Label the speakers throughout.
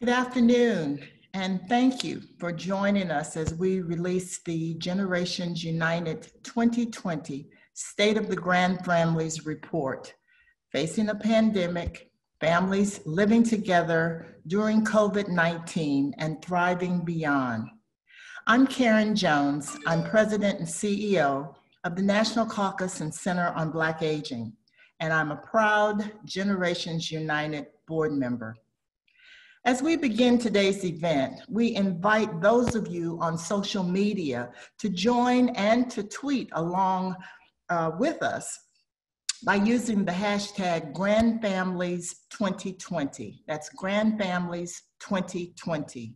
Speaker 1: Good afternoon, and thank you for joining us as we release the Generations United 2020 State of the Grand Families Report Facing a Pandemic, Families Living Together During COVID 19 and Thriving Beyond. I'm Karyne Jones. I'm President and CEO of the National Caucus and Center on Black Aging, and I'm a proud Generations United board member. As we begin today's event, we invite those of you on social media to join and to tweet along uh, with us by using the hashtag GrandFamilies2020. That's GrandFamilies2020.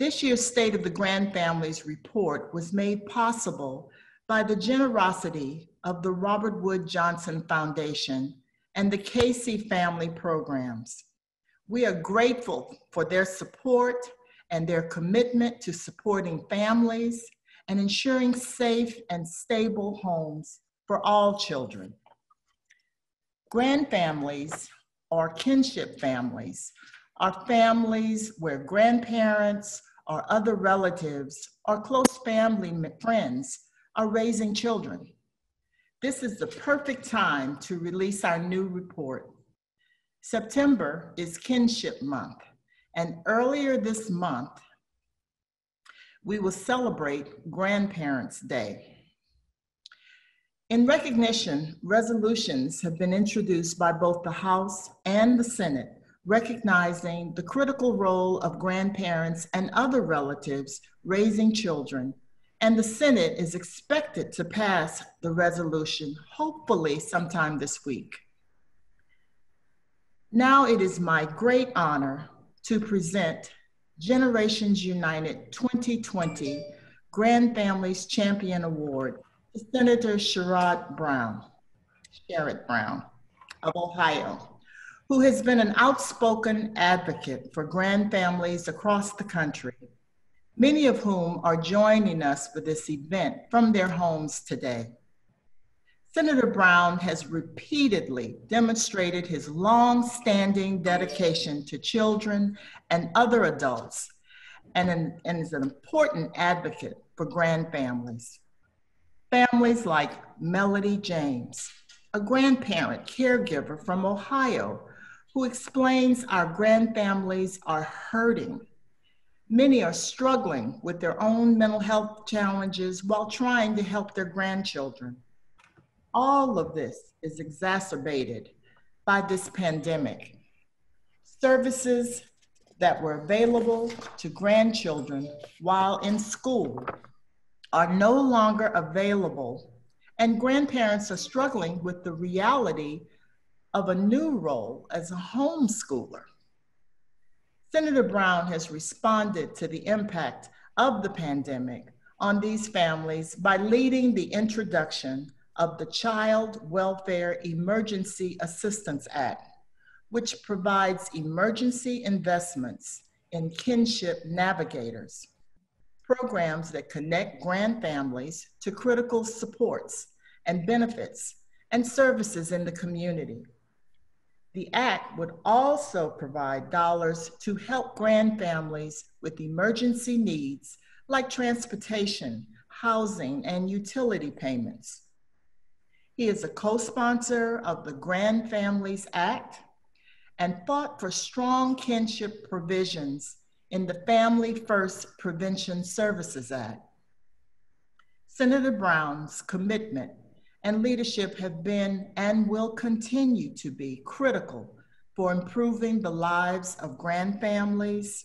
Speaker 1: This year's State of the Grand Families report was made possible by the generosity of the Robert Wood Johnson Foundation and the Casey Family Programs. We are grateful for their support and their commitment to supporting families and ensuring safe and stable homes for all children. Grand families or kinship families are families where grandparents or other relatives or close family friends are raising children. This is the perfect time to release our new report September is Kinship Month, and earlier this month, we will celebrate Grandparents' Day. In recognition, resolutions have been introduced by both the House and the Senate recognizing the critical role of grandparents and other relatives raising children, and the Senate is expected to pass the resolution hopefully sometime this week. Now it is my great honor to present Generations United 2020 Grand Families Champion Award to Senator Sherrod Brown, Sherrod Brown of Ohio, who has been an outspoken advocate for grand families across the country, many of whom are joining us for this event from their homes today. Senator Brown has repeatedly demonstrated his long-standing dedication to children and other adults and, an, and is an important advocate for grand families. Families like Melody James, a grandparent caregiver from Ohio who explains our grandfamilies are hurting. Many are struggling with their own mental health challenges while trying to help their grandchildren. All of this is exacerbated by this pandemic. Services that were available to grandchildren while in school are no longer available, and grandparents are struggling with the reality of a new role as a homeschooler. Senator Brown has responded to the impact of the pandemic on these families by leading the introduction of the Child Welfare Emergency Assistance Act, which provides emergency investments in kinship navigators, programs that connect grand families to critical supports and benefits and services in the community. The Act would also provide dollars to help grand families with emergency needs like transportation, housing, and utility payments. He is a co-sponsor of the Grand Families Act and fought for strong kinship provisions in the Family First Prevention Services Act. Senator Brown's commitment and leadership have been and will continue to be critical for improving the lives of grand families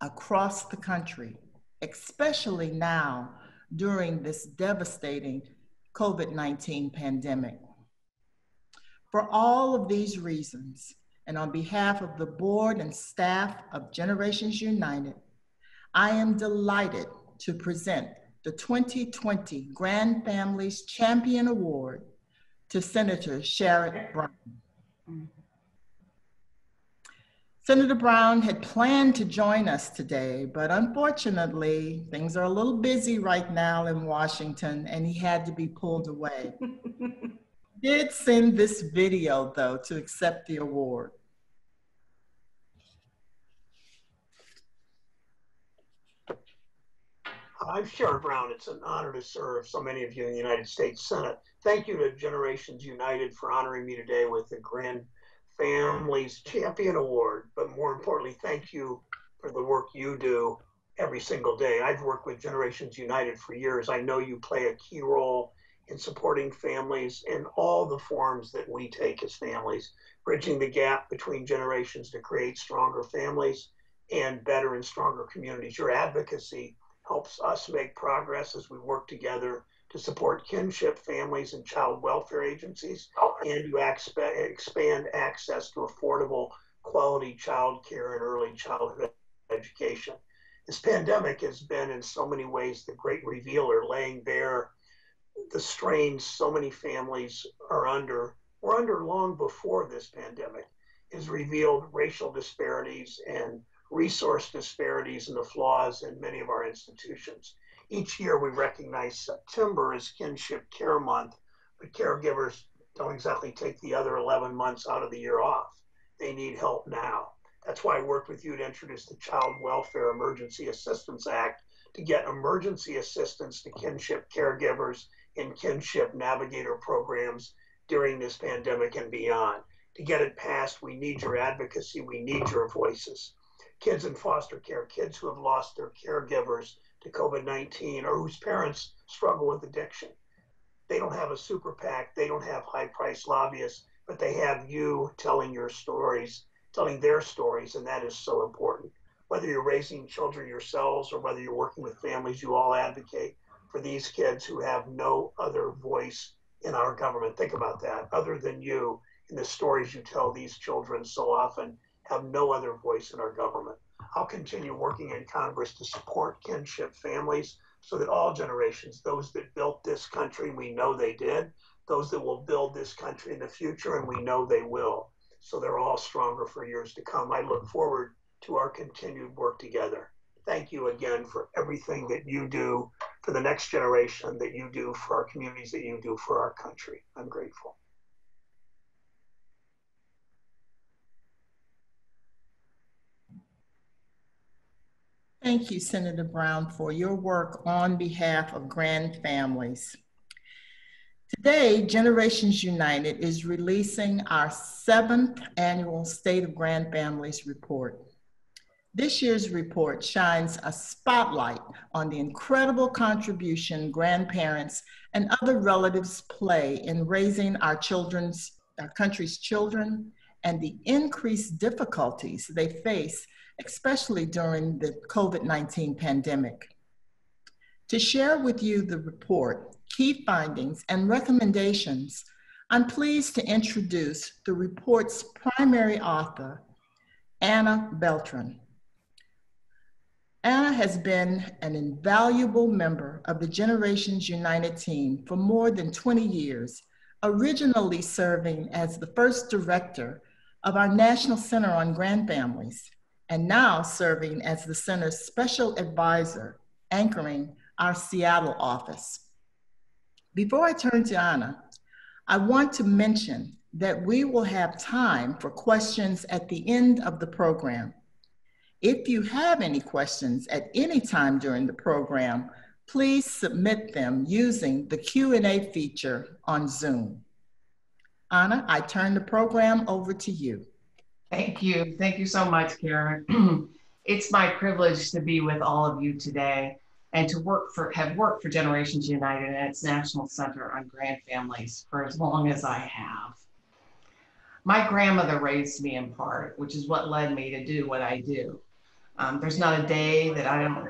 Speaker 1: across the country, especially now during this devastating COVID 19 pandemic. For all of these reasons, and on behalf of the board and staff of Generations United, I am delighted to present the 2020 Grand Families Champion Award to Senator Sherrod Brown. Senator Brown had planned to join us today, but unfortunately, things are a little busy right now in Washington and he had to be pulled away. did send this video though to accept the award.
Speaker 2: I'm Sherrod Brown. It's an honor to serve so many of you in the United States Senate. Thank you to Generations United for honoring me today with the grand Families Champion Award. But more importantly, thank you for the work you do every single day. I've worked with Generations United for years. I know you play a key role in supporting families in all the forms that we take as families, bridging the gap between generations to create stronger families and better and stronger communities. Your advocacy helps us make progress as we work together to support kinship families and child welfare agencies oh, and to expand access to affordable quality child care and early childhood education. This pandemic has been in so many ways the great revealer, laying bare the strains so many families are under, were under long before this pandemic, has revealed racial disparities and resource disparities and the flaws in many of our institutions. Each year we recognize September as Kinship Care Month, but caregivers don't exactly take the other 11 months out of the year off. They need help now. That's why I worked with you to introduce the Child Welfare Emergency Assistance Act to get emergency assistance to kinship caregivers in kinship navigator programs during this pandemic and beyond. To get it passed, we need your advocacy, we need your voices. Kids in foster care, kids who have lost their caregivers to COVID 19 or whose parents struggle with addiction. They don't have a super PAC, they don't have high priced lobbyists, but they have you telling your stories telling their stories, and that is so important. Whether you're raising children yourselves or whether you're working with families, you all advocate for these kids who have no other voice in our government. Think about that. Other than you, in the stories you tell these children so often have no other voice in our government. I'll continue working in Congress to support kinship families so that all generations, those that built this country, we know they did, those that will build this country in the future, and we know they will, so they're all stronger for years to come. I look forward to our continued work together. Thank you again for everything that you do for the next generation, that you do for our communities, that you do for our country. I'm grateful.
Speaker 1: Thank you, Senator Brown, for your work on behalf of grand families. Today, Generations United is releasing our seventh annual State of Grand Families report. This year's report shines a spotlight on the incredible contribution grandparents and other relatives play in raising our children's, our country's children and the increased difficulties they face, especially during the COVID-19 pandemic. To share with you the report, key findings, and recommendations, I'm pleased to introduce the report's primary author, Ana Beltran. Anna has been an invaluable member of the Generations United team for more than 20 years, originally serving as the first director of our National Center on Grand Families, and now serving as the center's special advisor, anchoring our Seattle office. Before I turn to Ana, I want to mention that we will have time for questions at the end of the program. If you have any questions at any time during the program, please submit them using the Q&A feature on Zoom. Ana, I turn the program over to you.
Speaker 3: Thank you. Thank you so much, Karyne. it's my privilege to be with all of you today and to work for have worked for Generations United and its National Center on Grand Families for as long as I have. My grandmother raised me in part, which is what led me to do what I do. Um, there's not a day that I don't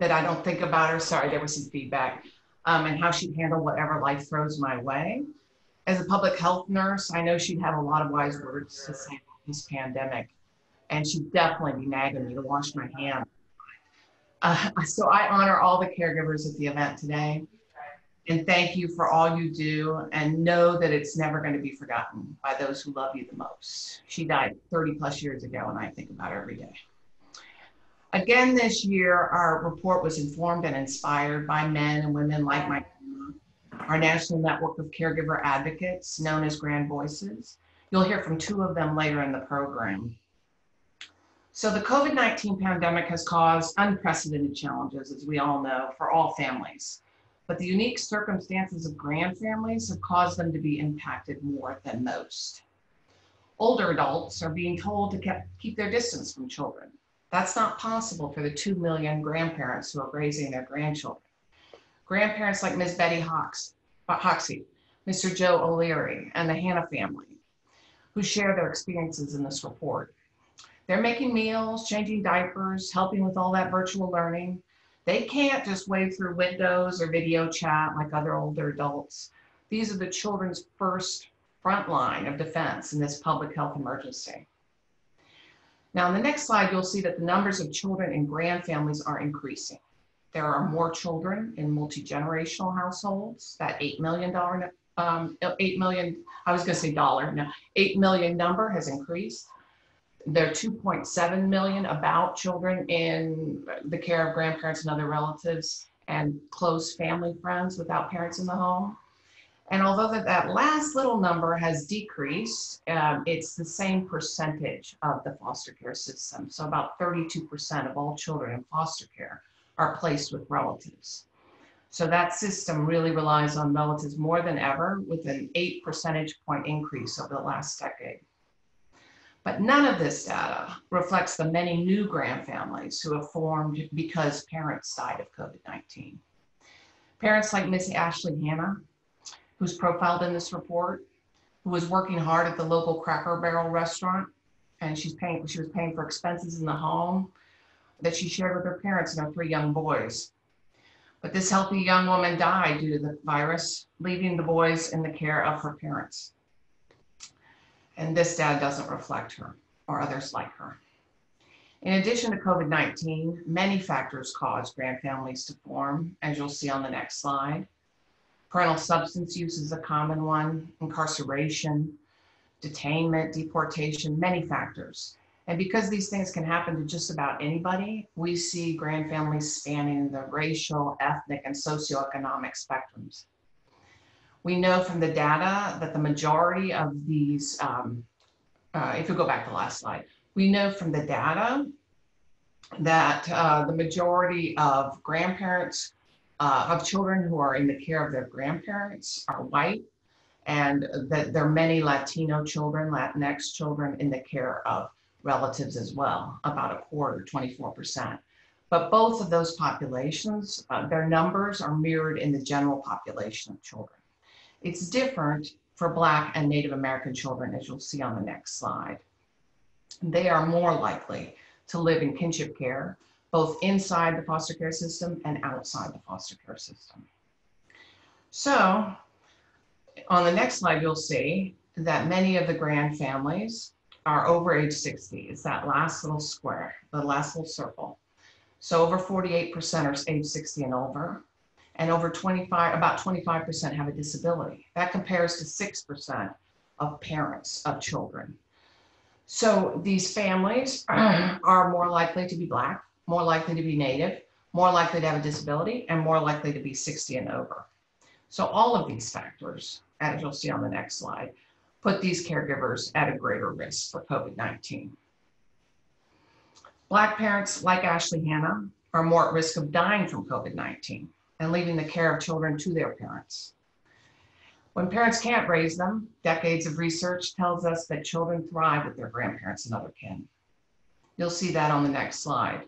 Speaker 3: that I don't think about her. Sorry, there was some feedback. Um, and how she handled whatever life throws my way. As a public health nurse, I know she'd have a lot of wise words to say about this pandemic, and she'd definitely be nagging me to wash my hands uh, so I honor all the caregivers at the event today and thank you for all you do and know that it's never going to be forgotten by those who love you the most. She died 30 plus years ago and I think about her every day. Again this year, our report was informed and inspired by men and women like my our national network of caregiver advocates known as Grand Voices. You'll hear from two of them later in the program. So the COVID-19 pandemic has caused unprecedented challenges, as we all know, for all families. But the unique circumstances of grand families have caused them to be impacted more than most. Older adults are being told to keep their distance from children. That's not possible for the 2 million grandparents who are raising their grandchildren. Grandparents like Ms. Betty Hawks, Hoxie, Mr. Joe O'Leary, and the Hanna family, who share their experiences in this report. They're making meals, changing diapers, helping with all that virtual learning. They can't just wave through windows or video chat like other older adults. These are the children's first front line of defense in this public health emergency. Now, in the next slide, you'll see that the numbers of children in grand families are increasing. There are more children in multi-generational households. That $8 million, um, 8 million, I was gonna say dollar, no, 8 million number has increased. There are 2.7 million about children in the care of grandparents and other relatives and close family friends without parents in the home. And although that, that last little number has decreased, um, it's the same percentage of the foster care system. So about 32% of all children in foster care are placed with relatives. So that system really relies on relatives more than ever with an eight percentage point increase over the last decade. But none of this data reflects the many new grand families who have formed because parents died of COVID-19. Parents like Miss Ashley Hanna, who's profiled in this report, who was working hard at the local Cracker Barrel restaurant, and she's paying, she was paying for expenses in the home that she shared with her parents and her three young boys. But this healthy young woman died due to the virus, leaving the boys in the care of her parents. And this dad doesn't reflect her or others like her. In addition to COVID-19, many factors cause grand families to form, as you'll see on the next slide. Parental substance use is a common one, incarceration, detainment, deportation, many factors. And because these things can happen to just about anybody, we see grand families spanning the racial, ethnic, and socioeconomic spectrums. We know from the data that the majority of these, um, uh, if you go back to the last slide, we know from the data that uh, the majority of grandparents uh, of children who are in the care of their grandparents are white and that there are many Latino children, Latinx children in the care of relatives as well, about a quarter, 24%. But both of those populations, uh, their numbers are mirrored in the general population of children. It's different for Black and Native American children, as you'll see on the next slide. They are more likely to live in kinship care, both inside the foster care system and outside the foster care system. So on the next slide, you'll see that many of the grand families are over age 60. It's that last little square, the last little circle. So over 48% are age 60 and over, and over 25, about 25% have a disability. That compares to 6% of parents of children. So these families are more likely to be Black, more likely to be Native, more likely to have a disability, and more likely to be 60 and over. So all of these factors, as you'll see on the next slide, put these caregivers at a greater risk for COVID-19. Black parents like Ashley Hanna are more at risk of dying from COVID-19 and leaving the care of children to their parents. When parents can't raise them, decades of research tells us that children thrive with their grandparents and other kin. You'll see that on the next slide.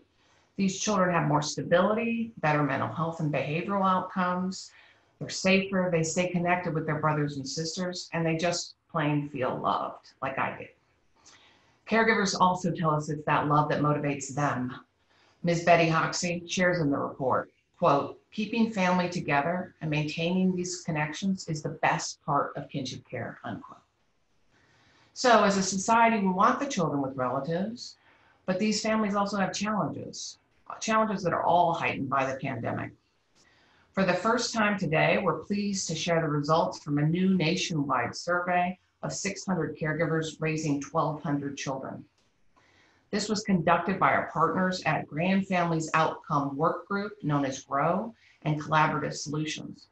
Speaker 3: These children have more stability, better mental health and behavioral outcomes. They're safer, they stay connected with their brothers and sisters, and they just plain feel loved like I did. Caregivers also tell us it's that love that motivates them. Ms. Betty Hoxie shares in the report, quote, keeping family together and maintaining these connections is the best part of kinship care, unquote. So as a society, we want the children with relatives, but these families also have challenges, challenges that are all heightened by the pandemic. For the first time today, we're pleased to share the results from a new nationwide survey of 600 caregivers raising 1,200 children. This was conducted by our partners at Grand Families Outcome Work Group, known as GROW, and Collaborative Solutions.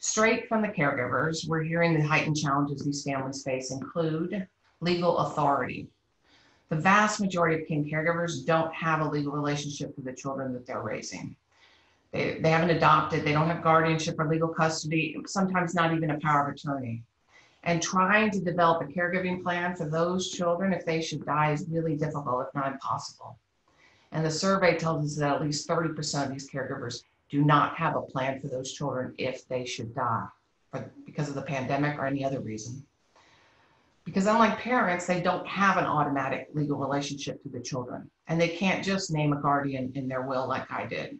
Speaker 3: Straight from the caregivers, we're hearing the heightened challenges these families face include legal authority. The vast majority of kin caregivers don't have a legal relationship with the children that they're raising. They, they haven't adopted, they don't have guardianship or legal custody, sometimes not even a power of attorney. And trying to develop a caregiving plan for those children if they should die is really difficult, if not impossible. And the survey tells us that at least 30% of these caregivers do not have a plan for those children if they should die because of the pandemic or any other reason. Because unlike parents, they don't have an automatic legal relationship to the children, and they can't just name a guardian in their will like I did.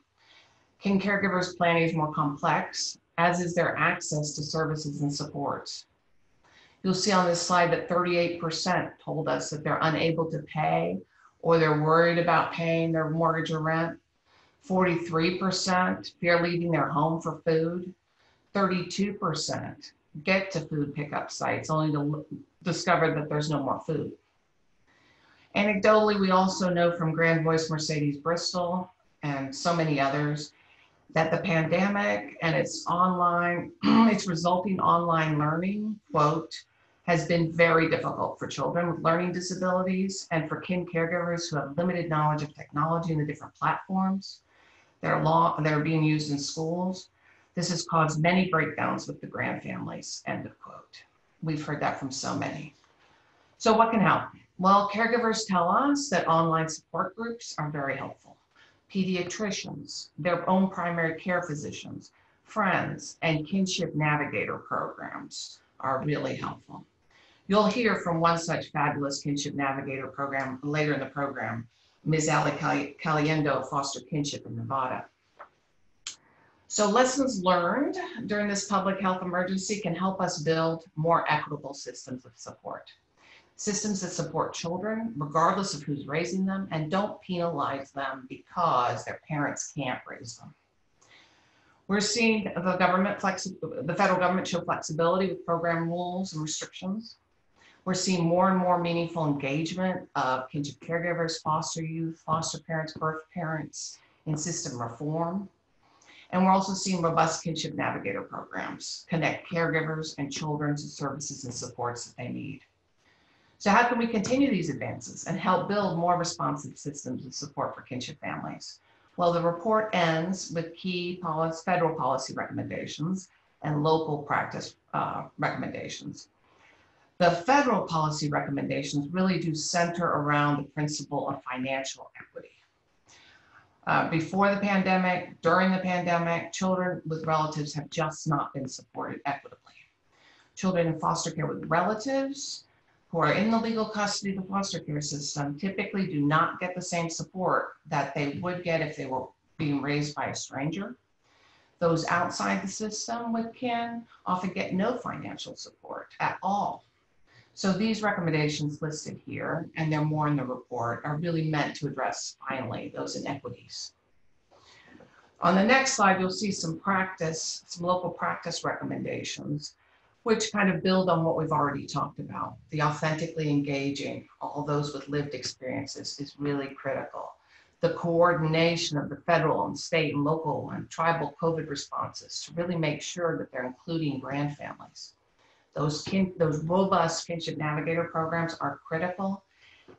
Speaker 3: Kin caregivers planning is more complex, as is their access to services and supports. You'll see on this slide that 38% told us that they're unable to pay or they're worried about paying their mortgage or rent. 43% fear leaving their home for food. 32% get to food pickup sites only to discover that there's no more food. Anecdotally, we also know from Grand Voice Mercedes Bristol and so many others that the pandemic and its online, its resulting online learning, quote, has been very difficult for children with learning disabilities and for kin caregivers who have limited knowledge of technology and the different platforms that are, law, that are being used in schools. This has caused many breakdowns with the grand families, end of quote. We've heard that from so many. So what can help? Well, caregivers tell us that online support groups are very helpful. Pediatricians, their own primary care physicians, friends, and kinship navigator programs are really helpful. You'll hear from one such fabulous kinship navigator program later in the program, Ms. Ali Caliendo Foster Kinship in Nevada. So lessons learned during this public health emergency can help us build more equitable systems of support. Systems that support children, regardless of who's raising them, and don't penalize them because their parents can't raise them. We're seeing the government the federal government show flexibility with program rules and restrictions. We're seeing more and more meaningful engagement of kinship caregivers, foster youth, foster parents, birth parents in system reform. And we're also seeing robust kinship navigator programs connect caregivers and children to services and supports that they need. So how can we continue these advances and help build more responsive systems of support for kinship families? Well, the report ends with key policy, federal policy recommendations and local practice uh, recommendations. The federal policy recommendations really do center around the principle of financial equity. Uh, before the pandemic, during the pandemic, children with relatives have just not been supported equitably. Children in foster care with relatives who are in the legal custody of the foster care system typically do not get the same support that they would get if they were being raised by a stranger. Those outside the system with kin often get no financial support at all. So these recommendations listed here, and they're more in the report, are really meant to address finally those inequities. On the next slide, you'll see some practice, some local practice recommendations, which kind of build on what we've already talked about. The authentically engaging all those with lived experiences is really critical. The coordination of the federal and state and local and tribal COVID responses to really make sure that they're including grand families. Those, kin, those robust kinship navigator programs are critical.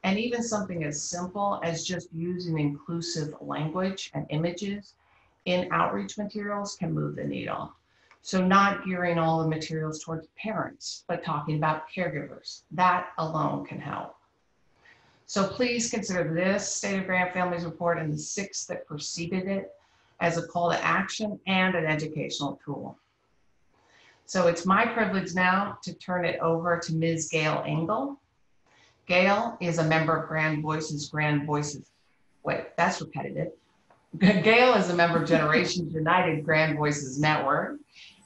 Speaker 3: And even something as simple as just using inclusive language and images in outreach materials can move the needle. So not gearing all the materials towards parents, but talking about caregivers. That alone can help. So please consider this State of Grand Families report and the six that preceded it as a call to action and an educational tool. So it's my privilege now to turn it over to Ms. Gail Engel. Gail is a member of Grand Voices, Grand Voices, wait, that's repetitive. Gail is a member of Generations United Grand Voices Network,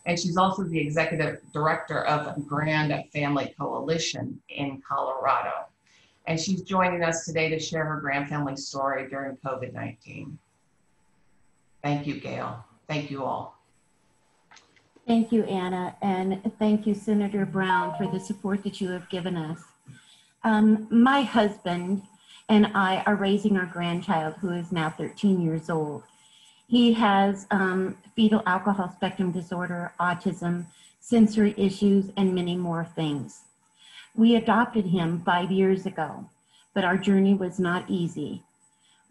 Speaker 3: and she's also the executive director of Grand Family Coalition in Colorado. And she's joining us today to share her grand family story during COVID 19. Thank you, Gail. Thank you all.
Speaker 4: Thank you, Ana, and thank you, Senator Brown, for the support that you have given us. Um, my husband and I are raising our grandchild, who is now 13 years old. He has um, fetal alcohol spectrum disorder, autism, sensory issues, and many more things. We adopted him five years ago, but our journey was not easy.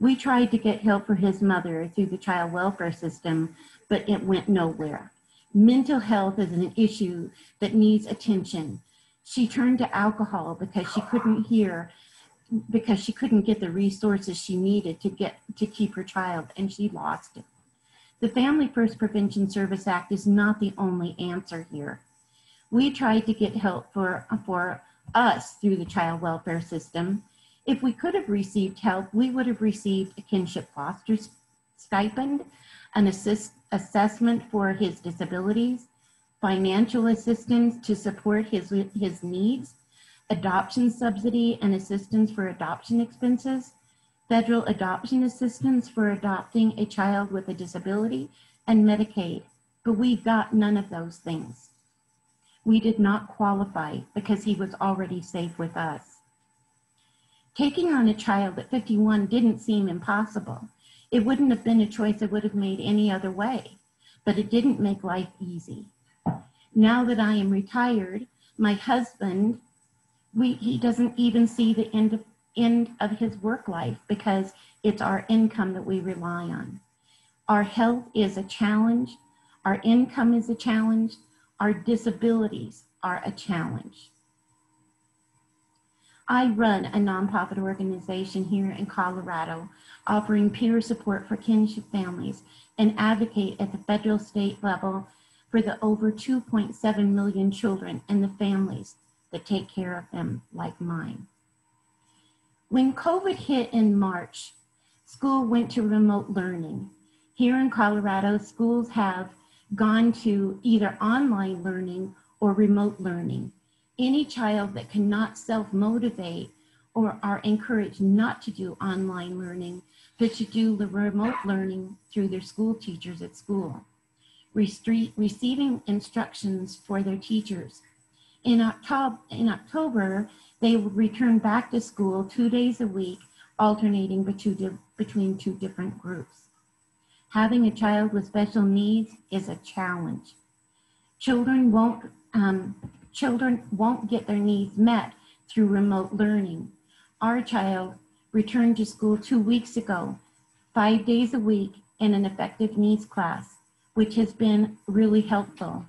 Speaker 4: We tried to get help for his mother through the child welfare system, but it went nowhere. Mental health is an issue that needs attention. She turned to alcohol because she couldn't hear, because she couldn't get the resources she needed to get to keep her child, and she lost it. The Family First Prevention Service Act is not the only answer here. We tried to get help for, for us through the child welfare system. If we could have received help, we would have received a kinship foster stipend, an assist, assessment for his disabilities, financial assistance to support his, his needs, adoption subsidy and assistance for adoption expenses, federal adoption assistance for adopting a child with a disability, and Medicaid. But we got none of those things. We did not qualify because he was already safe with us. Taking on a child at 51 didn't seem impossible. It wouldn't have been a choice I would have made any other way, but it didn't make life easy. Now that I am retired, my husband, we, he doesn't even see the end of, end of his work life because it's our income that we rely on. Our health is a challenge. Our income is a challenge. Our disabilities are a challenge. I run a nonprofit organization here in Colorado offering peer support for kinship families and advocate at the federal state level for the over 2.7 million children and the families that take care of them like mine. When COVID hit in March, school went to remote learning. Here in Colorado, schools have gone to either online learning or remote learning. Any child that cannot self motivate or are encouraged not to do online learning, but to do the remote learning through their school teachers at school. Receiving instructions for their teachers. In October, in October, they would return back to school two days a week, alternating between two different groups. Having a child with special needs is a challenge. Children won't, um, children won't get their needs met through remote learning. Our child returned to school two weeks ago, five days a week in an affective needs class, which has been really helpful.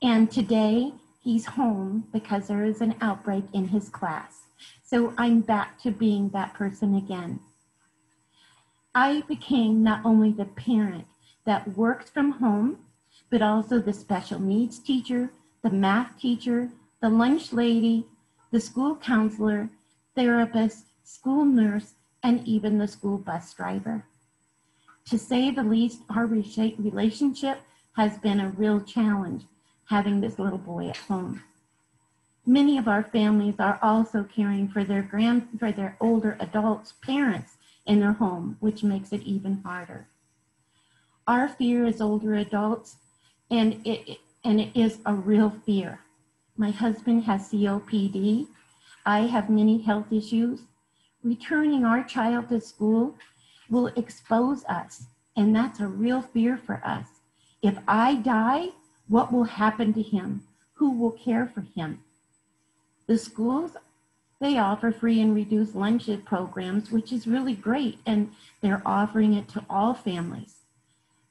Speaker 4: And today he's home because there is an outbreak in his class. So I'm back to being that person again. I became not only the parent that worked from home, but also the special needs teacher, the math teacher, the lunch lady, the school counselor, therapist, school nurse, and even the school bus driver. To say the least, our relationship has been a real challenge having this little boy at home. Many of our families are also caring for their grand for their older adults, parents in their home, which makes it even harder. Our fear is older adults, and it, and it is a real fear. My husband has COPD. I have many health issues. Returning our child to school will expose us, and that's a real fear for us. If I die, what will happen to him? Who will care for him? The schools they offer free and reduced lunch programs, which is really great, and they're offering it to all families.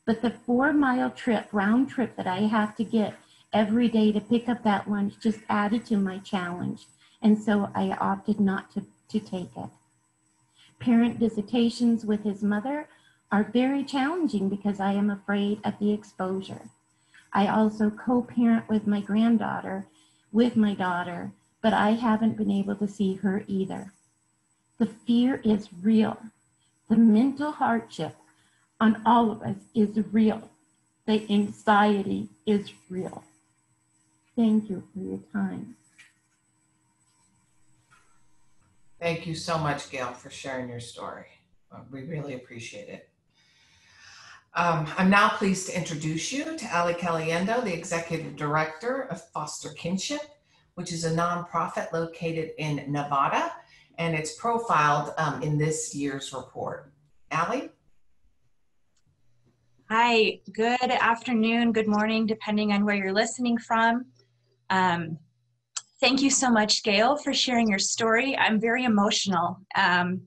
Speaker 4: But the four mile trip, round trip that I have to get every day to pick up that lunch just added to my challenge. And so I opted not to, to take it. Parent visitations with his mother are very challenging because I am afraid of the exposure. I also co parent with my granddaughter, with my daughter, but I haven't been able to see her either. The fear is real. The mental hardship on all of us is real. The anxiety is real. Thank you for your time.
Speaker 3: Thank you so much, Gail, for sharing your story. We really appreciate it. Um, I'm now pleased to introduce you to Ali Caliendo, the Executive Director of Foster Kinship which is a nonprofit located in Nevada, and it's profiled um, in this year's report. Ali?
Speaker 5: Hi, good afternoon, good morning, depending on where you're listening from. Um, thank you so much, Gail, for sharing your story. I'm very emotional um,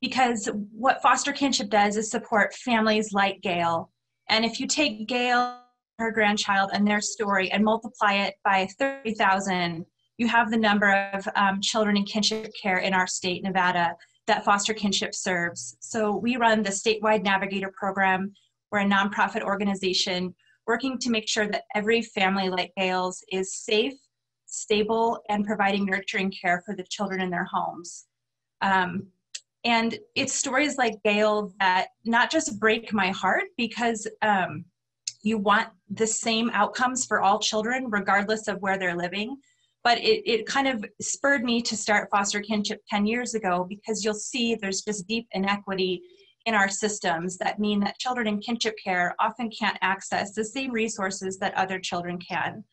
Speaker 5: because what foster kinship does is support families like Gail. And if you take Gail, her grandchild, and their story and multiply it by 30,000, you have the number of um, children in kinship care in our state, Nevada, that foster kinship serves. So we run the statewide navigator program. We're a nonprofit organization working to make sure that every family like Gail's is safe, stable, and providing nurturing care for the children in their homes. Um, and it's stories like Gail that not just break my heart because um, you want the same outcomes for all children, regardless of where they're living, but it, it kind of spurred me to start foster kinship 10 years ago because you'll see there's just deep inequity in our systems that mean that children in kinship care often can't access the same resources that other children can.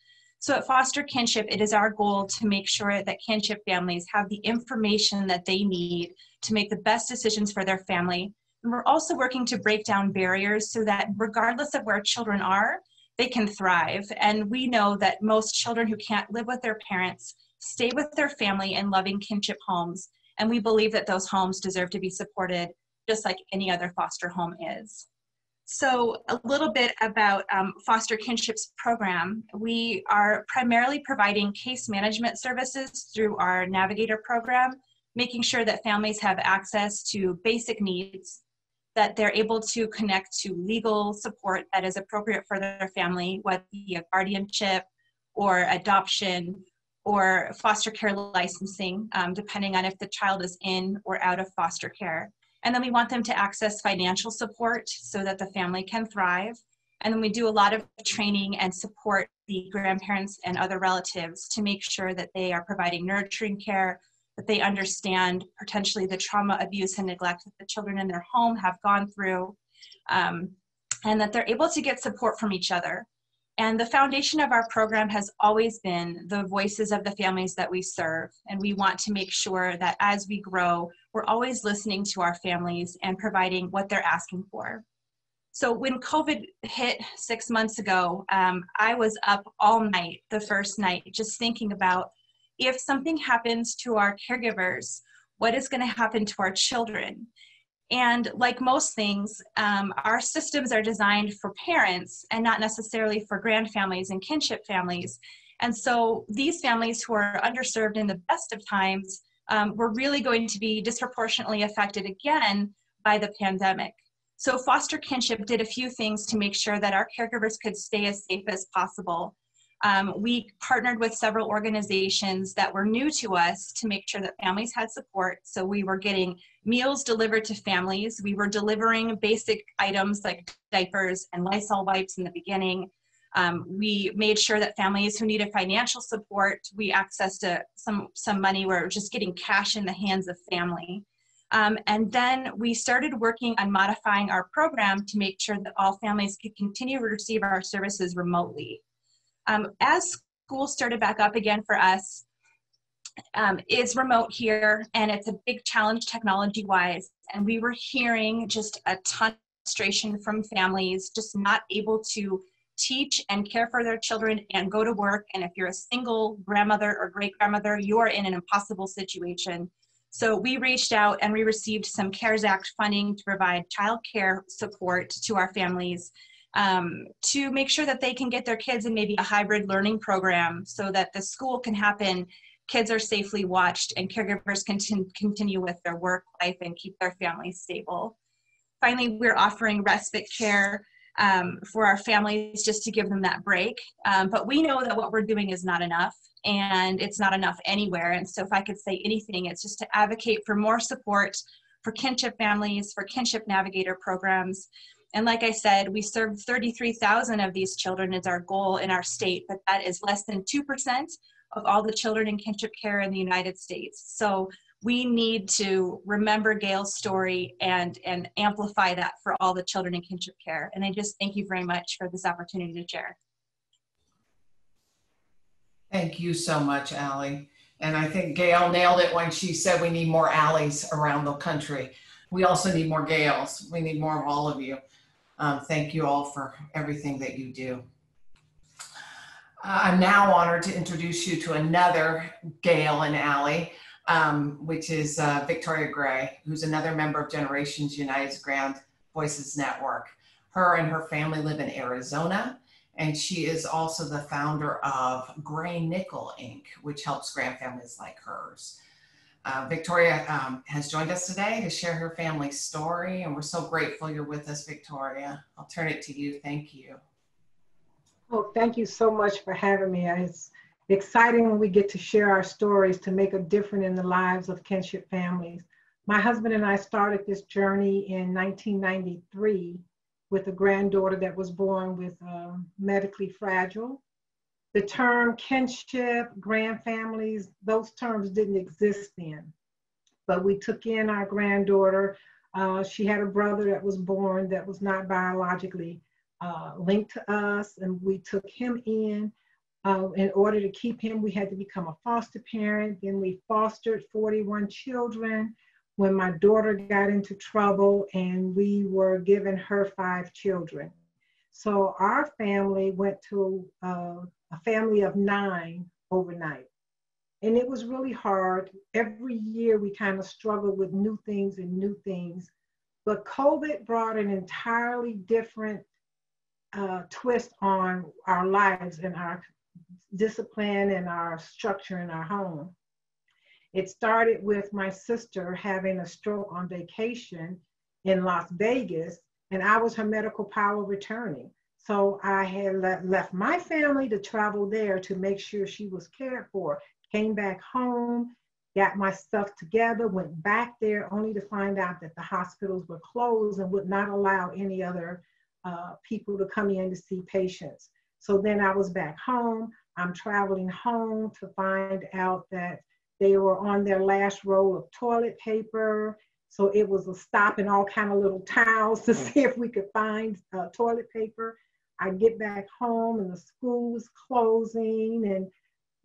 Speaker 5: So at Foster Kinship, it is our goal to make sure that kinship families have the information that they need to make the best decisions for their family. And we're also working to break down barriers so that regardless of where children are, they can thrive. And we know that most children who can't live with their parents stay with their family in loving kinship homes. And we believe that those homes deserve to be supported just like any other foster home is. So a little bit about um, Foster Kinship's program. We are primarily providing case management services through our Navigator program, making sure that families have access to basic needs that they're able to connect to legal support that is appropriate for their family, whether it be a guardianship or adoption or foster care licensing, um, depending on if the child is in or out of foster care. And then we want them to access financial support so that the family can thrive. And then we do a lot of training and support the grandparents and other relatives to make sure that they are providing nurturing care, that they understand potentially the trauma, abuse, and neglect that the children in their home have gone through, um, and that they're able to get support from each other. And the foundation of our program has always been the voices of the families that we serve. And we want to make sure that as we grow, we're always listening to our families and providing what they're asking for. So when COVID hit six months ago, um, I was up all night the first night just thinking about if something happens to our caregivers, what is going to happen to our children? And like most things, um, our systems are designed for parents and not necessarily for grandfamilies and kinship families. And so these families who are underserved in the best of times um, were really going to be disproportionately affected again by the pandemic. So foster kinship did a few things to make sure that our caregivers could stay as safe as possible. Um, we partnered with several organizations that were new to us to make sure that families had support. So we were getting meals delivered to families. We were delivering basic items like diapers and Lysol wipes in the beginning. Um, we made sure that families who needed financial support, we accessed a, some, some money was just getting cash in the hands of family. Um, and then we started working on modifying our program to make sure that all families could continue to receive our services remotely. Um, as school started back up again for us, um, is remote here and it's a big challenge technology wise. And we were hearing just a ton of frustration from families just not able to teach and care for their children and go to work. And if you're a single grandmother or great grandmother, you are in an impossible situation. So we reached out and we received some CARES Act funding to provide child care support to our families um, to make sure that they can get their kids in maybe a hybrid learning program so that the school can happen, kids are safely watched, and caregivers can continue with their work life and keep their families stable. Finally, we're offering respite care um, for our families just to give them that break. Um, but we know that what we're doing is not enough and it's not enough anywhere. And so, if I could say anything, it's just to advocate for more support for kinship families, for kinship navigator programs, and like I said, we served 33,000 of these children is our goal in our state, but that is less than 2% of all the children in kinship care in the United States. So we need to remember Gail's story and, and amplify that for all the children in kinship care. And I just thank you very much for this opportunity to share.
Speaker 3: Thank you so much, Allie. And I think Gail nailed it when she said we need more Allies around the country. We also need more Gails. We need more of all of you. Um, thank you all for everything that you do. Uh, I'm now honored to introduce you to another Gail and Allie, um, which is uh, Victoria Gray, who's another member of Generations United's Grand Voices Network. Her and her family live in Arizona, and she is also the founder of Gray Nickel Inc., which helps grand families like hers. Uh, Victoria um, has joined us today to share her family story, and we're so grateful you're with us, Victoria. I'll turn it to you. Thank you.
Speaker 6: Well, thank you so much for having me. It's exciting when we get to share our stories to make a difference in the lives of kinship families. My husband and I started this journey in 1993 with a granddaughter that was born with uh, medically fragile. The term kinship, grand families, those terms didn't exist then. But we took in our granddaughter. Uh, she had a brother that was born that was not biologically uh, linked to us, and we took him in. Uh, in order to keep him, we had to become a foster parent. Then we fostered 41 children when my daughter got into trouble, and we were given her five children. So our family went to uh, a family of nine overnight. And it was really hard. Every year we kind of struggled with new things and new things. But COVID brought an entirely different uh, twist on our lives and our discipline and our structure in our home. It started with my sister having a stroke on vacation in Las Vegas, and I was her medical power attorney. So I had le- left my family to travel there to make sure she was cared for. Came back home, got my stuff together, went back there only to find out that the hospitals were closed and would not allow any other uh, people to come in to see patients. So then I was back home. I'm traveling home to find out that they were on their last roll of toilet paper. So it was a stop in all kind of little towns to see if we could find uh, toilet paper. I get back home and the school was closing and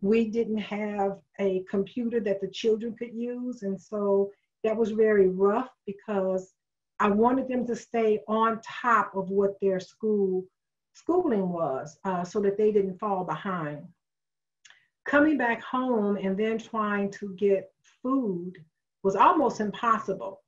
Speaker 6: we didn't have a computer that the children could use. And so that was very rough because I wanted them to stay on top of what their school schooling was uh, so that they didn't fall behind. Coming back home and then trying to get food was almost impossible.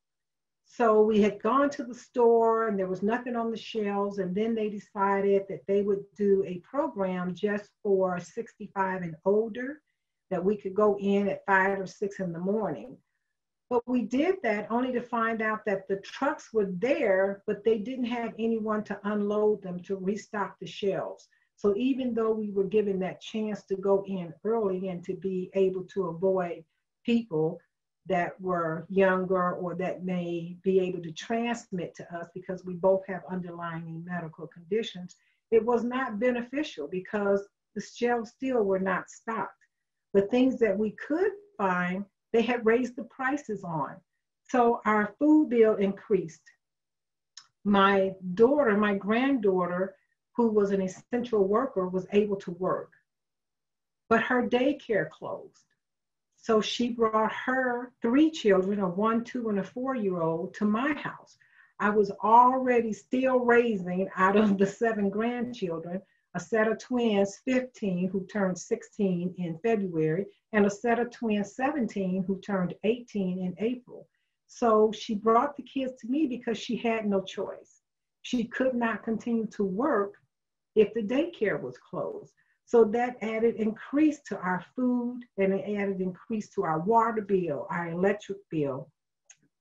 Speaker 6: So we had gone to the store and there was nothing on the shelves. And then they decided that they would do a program just for 65 and older that we could go in at five or six in the morning. But we did that only to find out that the trucks were there, but they didn't have anyone to unload them to restock the shelves. So even though we were given that chance to go in early and to be able to avoid people that were younger or that may be able to transmit to us because we both have underlying medical conditions, it was not beneficial because the shelves still were not stocked. The things that we could find they had raised the prices on. So our food bill increased. My daughter, my granddaughter, who was an essential worker, was able to work, but her daycare closed. So she brought her three children, a one, two, and a four year old, to my house. I was already still raising out of the seven grandchildren a set of twins, 15, who turned 16 in February, and a set of twins, 17, who turned 18 in April. So she brought the kids to me because she had no choice. She could not continue to work if the daycare was closed. So that added increase to our food and it added increase to our water bill, our electric bill.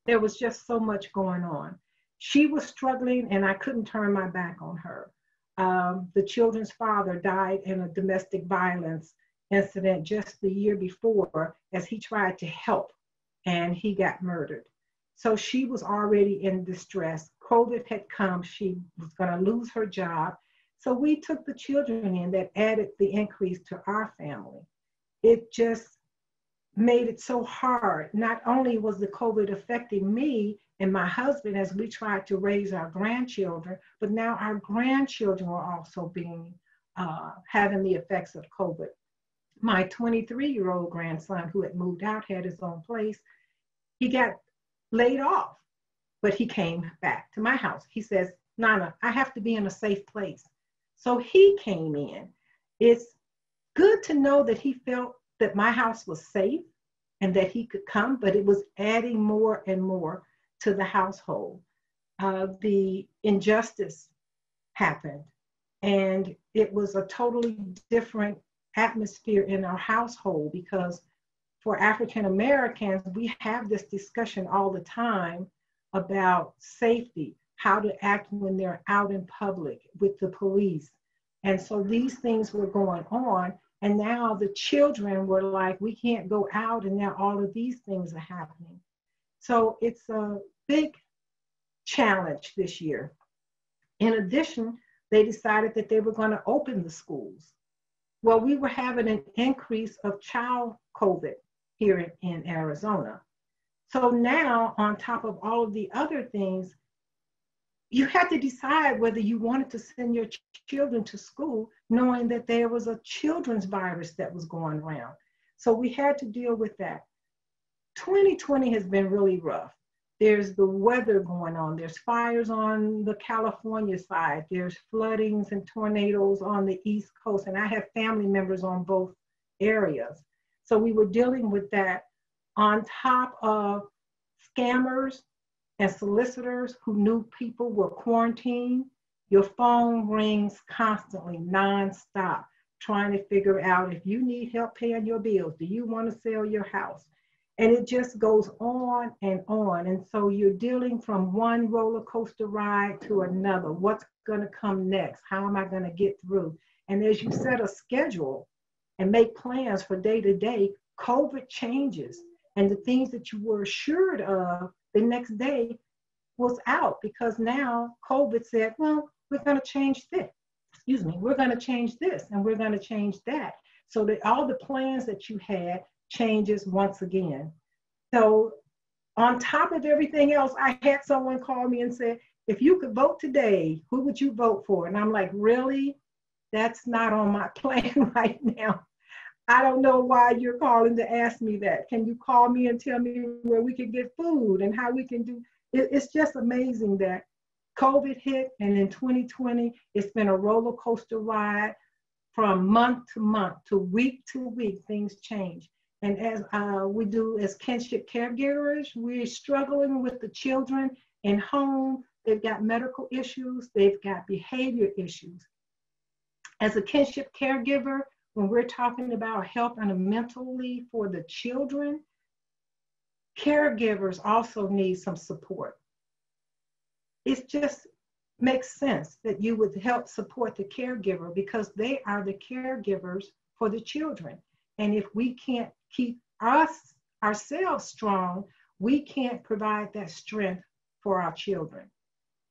Speaker 6: There was just so much going on. She was struggling and I couldn't turn my back on her. Um, the children's father died in a domestic violence incident just the year before as he tried to help and he got murdered. So she was already in distress. COVID had come, she was going to lose her job. So we took the children in that added the increase to our family. It just made it so hard. Not only was the COVID affecting me, and my husband as we tried to raise our grandchildren, but now our grandchildren were also being uh, having the effects of COVID. My 23 year old grandson, who had moved out, had his own place. He got laid off, but he came back to my house. He says, Nana, I have to be in a safe place. So he came in. It's good to know that he felt that my house was safe and that he could come, but it was adding more and more to the household. Uh, the injustice happened, and it was a totally different atmosphere in our household because for African Americans, we have this discussion all the time about safety, how to act when they're out in public with the police. And so these things were going on. And now the children were like, we can't go out, and now all of these things are happening. So it's a big challenge this year. In addition, they decided that they were going to open the schools. Well, we were having an increase of child COVID here in, in Arizona. So now, on top of all of the other things, you had to decide whether you wanted to send your ch- children to school knowing that there was a children's virus that was going around. So we had to deal with that. 2020 has been really rough. There's the weather going on. There's fires on the California side. There's floodings and tornadoes on the East Coast. And I have family members on both areas. So we were dealing with that on top of scammers and solicitors who knew people were quarantined. Your phone rings constantly, nonstop, trying to figure out if you need help paying your bills. Do you want to sell your house? And it just goes on and on. And so you're dealing from one roller coaster ride to another. What's going to come next? How am I going to get through? And as you set a schedule and make plans for day to day, COVID changes. And the things that you were assured of the next day was out because now COVID said, well, we're going to change this. Excuse me, we're going to change this and we're going to change that. So that all the plans that you had changes once again. So on top of everything else, I had someone call me and say, if you could vote today, who would you vote for? And I'm like, really? That's not on my plan right now. I don't know why you're calling to ask me that. Can you call me and tell me where we can get food and how we can do it? It's just amazing that COVID hit and in 2020, it's been a roller coaster ride from month to month to week to week, things change. And as uh, we do as kinship caregivers, we're struggling with the children in home. They've got medical issues, they've got behavior issues. As a kinship caregiver, when we're talking about and mentally for the children, caregivers also need some support. It just makes sense that you would help support the caregiver because they are the caregivers for the children. And if we can't keep us ourselves strong, we can't provide that strength for our children.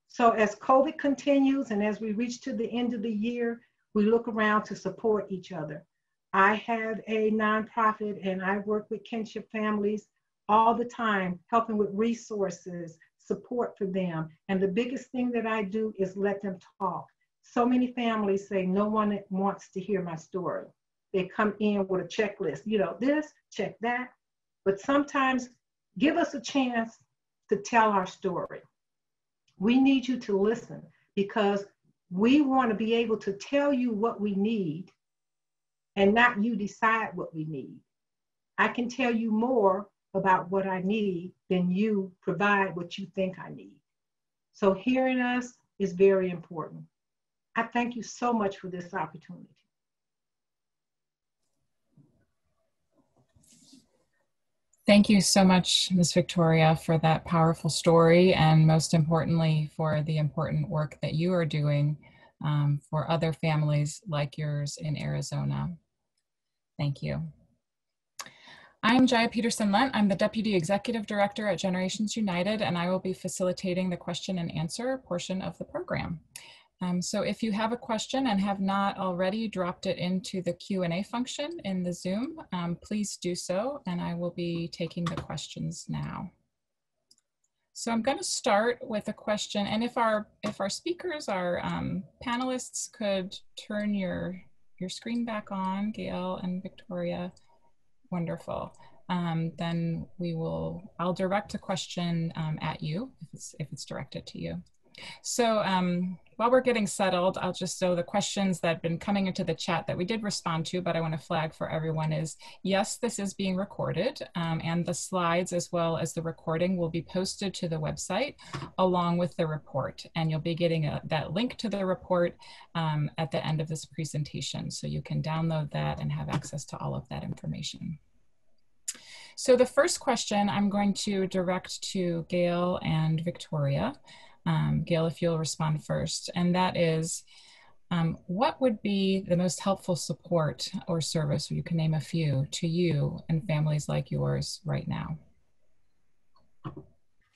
Speaker 6: So as COVID continues and as we reach to the end of the year, we look around to support each other. I have a nonprofit and I work with kinship families all the time, helping with resources, support for them. And the biggest thing that I do is let them talk. So many families say, No one wants to hear my story. They come in with a checklist, you know, this, check that. But sometimes give us a chance to tell our story. We need you to listen because we want to be able to tell you what we need and not you decide what we need. I can tell you more about what I need than you provide what you think I need. So hearing us is very important. I thank you so much for this opportunity.
Speaker 7: Thank you so much, Ms. Victoria, for that powerful story and most importantly, for the important work that you are doing um, for other families like yours in Arizona. Thank you. I'm Jaia Peterson Lent. I'm the Deputy Executive Director at Generations United, and I will be facilitating the question and answer portion of the program. Um, so if you have a question and have not already dropped it into the Q&A function in the Zoom, um, please do so, and I will be taking the questions now. So I'm going to start with a question, and if our if our speakers, our um, panelists, could turn your your screen back on, Gail and Victoria, wonderful. Um, then we will. I'll direct a question um, at you if it's if it's directed to you. So um, while we're getting settled, I'll just so the questions that have been coming into the chat that we did respond to, but I want to flag for everyone is yes, this is being recorded um, and the slides as well as the recording will be posted to the website along with the report. And you'll be getting a, that link to the report um, at the end of this presentation. So you can download that and have access to all of that information. So the first question I'm going to direct to Gail and Victoria. Um, Gail, if you'll respond first, and that is, um, what would be the most helpful support or service, or you can name a few, to you and families like yours right now?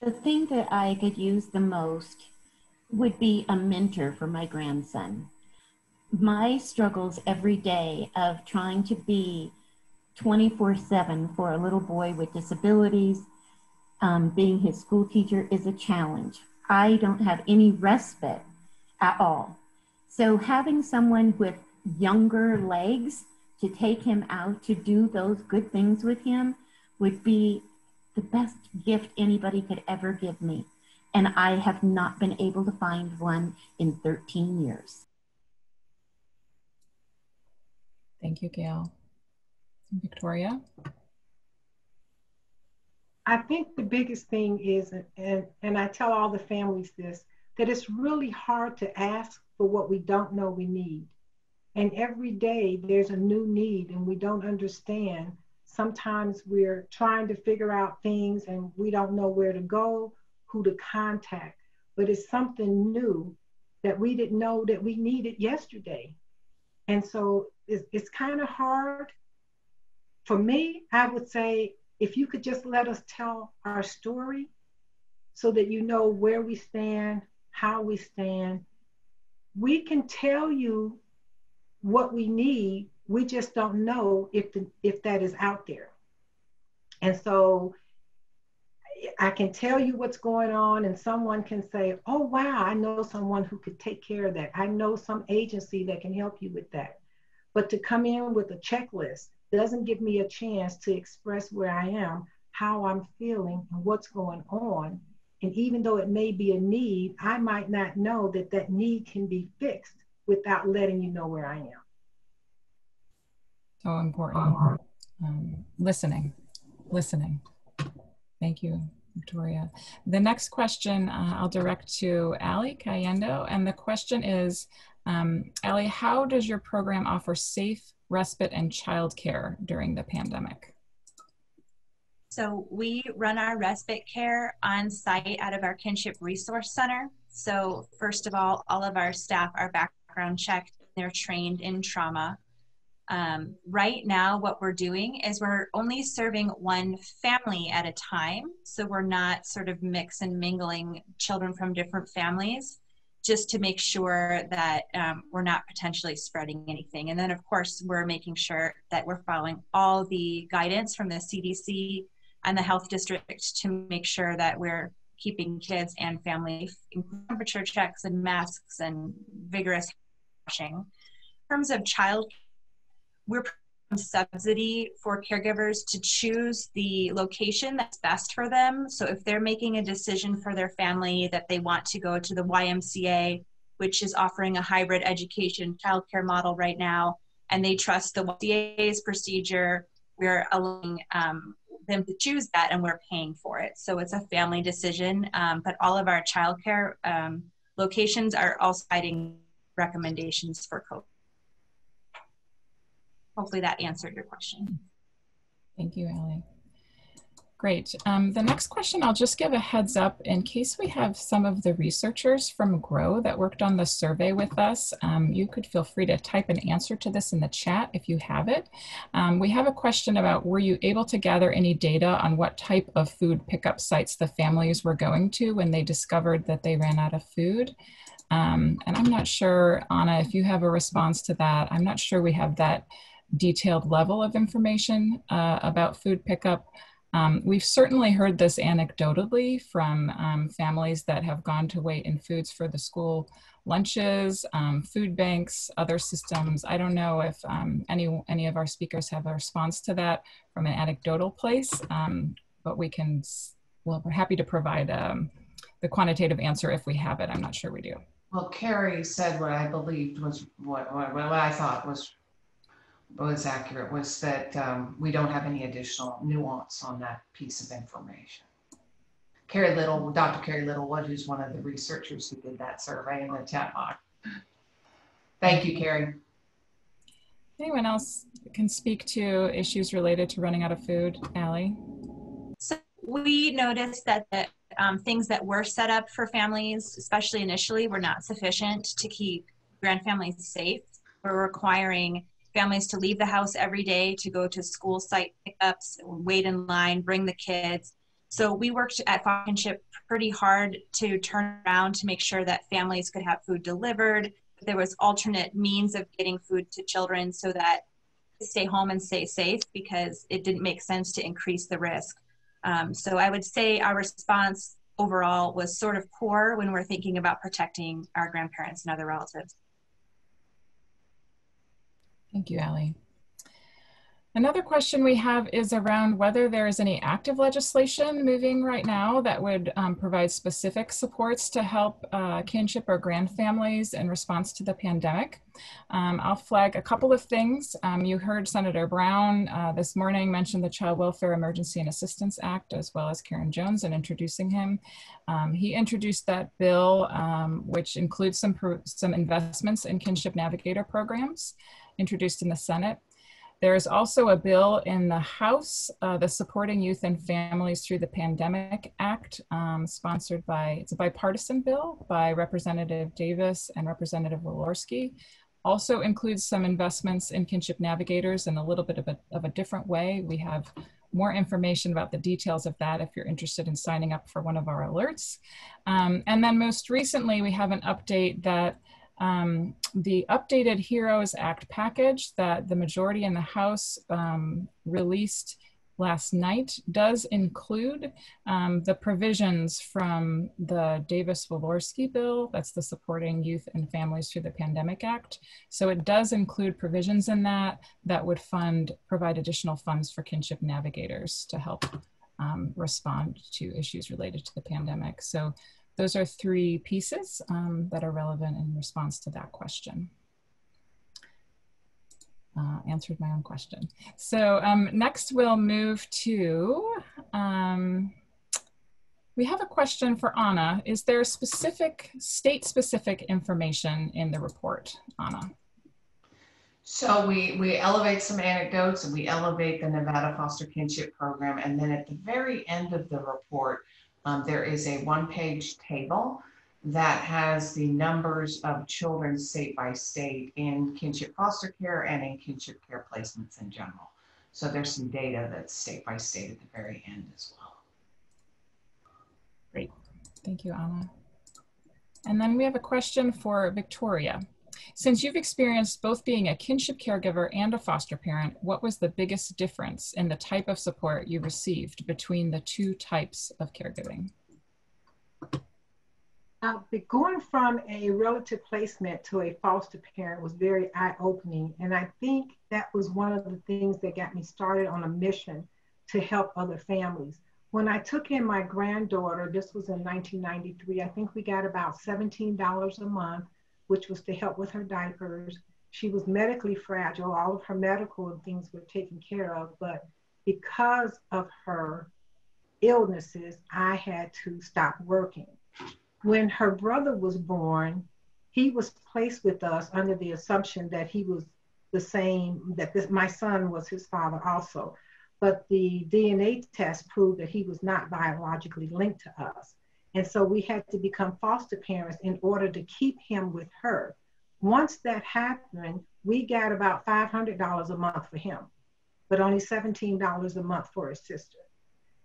Speaker 4: The thing that I could use the most would be a mentor for my grandson. My struggles every day of trying to be 24 7 for a little boy with disabilities, um, being his school teacher is a challenge. I don't have any respite at all. So having someone with younger legs to take him out to do those good things with him would be the best gift anybody could ever give me. And I have not been able to find one in 13 years.
Speaker 7: Thank you, Gail. Victoria?
Speaker 6: I think the biggest thing is, and, and I tell all the families this, that it's really hard to ask for what we don't know we need. And every day there's a new need and we don't understand. Sometimes we're trying to figure out things and we don't know where to go, who to contact. But it's something new that we didn't know that we needed yesterday. And so it's, it's kind of hard. For me, I would say if you could just let us tell our story so that you know where we stand, how we stand, we can tell you what we need. We just don't know if the, if that is out there. And so I can tell you what's going on, and someone can say, Oh, wow, I know someone who could take care of that. I know some agency that can help you with that. But to come in with a checklist doesn't give me a chance to express where I am, how I'm feeling, and what's going on. And even though it may be a need, I might not know that that need can be fixed without letting you know where I am.
Speaker 7: So important. Um, listening, listening. Thank you, Victoria. The next question uh, I'll direct to Ali Caliendo. And the question is, um, Ali, how does your program offer safe respite and childcare during the pandemic?
Speaker 5: So we run our respite care on site out of our Kinship Resource Center. So first of all, all of our staff are background checked. They're trained in trauma. Um, right now, what we're doing is we're only serving one family at a time. So we're not sort of mix and mingling children from different families just to make sure that um, we're not potentially spreading anything. And then, of course, we're making sure that we're following all the guidance from the CDC and the health district to make sure that we're keeping kids and family in temperature checks and masks and vigorous washing. In terms of child, we're subsidy for caregivers to choose the location that's best for them. So if they're making a decision for their family that they want to go to the YMCA, which is offering a hybrid education childcare model right now, and they trust the YMCA's procedure, we're allowing um, them to choose that and we're paying for it. So it's a family decision, um, but all of our childcare um, locations are also citing recommendations for COVID. Hopefully that answered your question.
Speaker 7: Thank you, Ali. Great. Um, the next question, I'll just give a heads up in case we have some of the researchers from GROW that worked on the survey with us. Um, you could feel free to type an answer to this in the chat if you have it. Um, we have a question about were you able to gather any data on what type of food pickup sites the families were going to when they discovered that they ran out of food? Um, and I'm not sure, Ana, if you have a response to that. I'm not sure we have that detailed level of information uh, about food pickup. Um, we've certainly heard this anecdotally from um, families that have gone to wait in foods for the school lunches, um, food banks, other systems. I don't know if um, any, any of our speakers have a response to that from an anecdotal place, um, but we can, well, we're happy to provide um, the the quantitative answer if we have it. I'm not sure we do.
Speaker 3: Well, Carrie said what I believed was what, what, what I thought was was accurate was that um, we don't have any additional nuance on that piece of information. Carrie Little, Dr. Carrie Littlewood, who's one of the researchers who did that survey in the chat box. Thank you, Carrie.
Speaker 7: Anyone else can speak to issues related to running out of food? Ali?
Speaker 5: So we noticed that the um, things that were set up for families, especially initially, were not sufficient to keep grand families safe. We're requiring families to leave the house every day to go to school site pickups, wait in line, bring the kids. So we worked at Kinship pretty hard to turn around to make sure that families could have food delivered. There was alternate means of getting food to children so that stay home and stay safe because it didn't make sense to increase the risk. Um, so I would say our response overall was sort of poor when we're thinking about protecting our grandparents and other relatives.
Speaker 7: Thank you, Ali. Another question we have is around whether there is any active legislation moving right now that would um, provide specific supports to help uh, kinship or grand families in response to the pandemic. Um, I'll flag a couple of things. Um, you heard Senator Brown uh, this morning mention the Child Welfare Emergency and Assistance Act, as well as Karyne Jones in introducing him. Um, he introduced that bill, um, which includes some, some investments in kinship navigator programs introduced in the Senate. There is also a bill in the House, uh, the Supporting Youth and Families Through the Pandemic Act, um, sponsored by, it's a bipartisan bill by Representative Davis and Representative Walorski. Also includes some investments in kinship navigators in a little bit of a, of a different way. We have more information about the details of that if you're interested in signing up for one of our alerts. Um, and then most recently, we have an update that um, the updated HEROES Act package that the majority in the House um, released last night does include um, the provisions from the Davis-Walorski bill, that's the Supporting Youth and Families Through the Pandemic Act. So it does include provisions in that that would fund, provide additional funds for kinship navigators to help um, respond to issues related to the pandemic. So those are three pieces um, that are relevant in response to that question. Uh, answered my own question. So um, next we'll move to, um, we have a question for Ana. Is there specific, state-specific information in the report, Ana?
Speaker 3: So we, we elevate some anecdotes and we elevate the Nevada Foster Kinship Program. And then at the very end of the report, um, there is a one-page table that has the numbers of children state by state in kinship foster care and in kinship care placements in general. So there's some data that's state by state at the very end as well.
Speaker 7: Great. Thank you, Ana. And then we have a question for Victoria. Since you've experienced both being a kinship caregiver and a foster parent, what was the biggest difference in the type of support you received between the two types of caregiving?
Speaker 6: Uh, going from a relative placement to a foster parent was very eye-opening and i think that was one of the things that got me started on a mission to help other families when i took in my granddaughter this was in 1993 i think we got about $17 a month which was to help with her diapers. She was medically fragile. All of her medical and things were taken care of. But because of her illnesses, I had to stop working. When her brother was born, he was placed with us under the assumption that he was the same, that this, my son was his father also. But the DNA test proved that he was not biologically linked to us. And so we had to become foster parents in order to keep him with her. Once that happened, we got about $500 a month for him, but only $17 a month for his sister.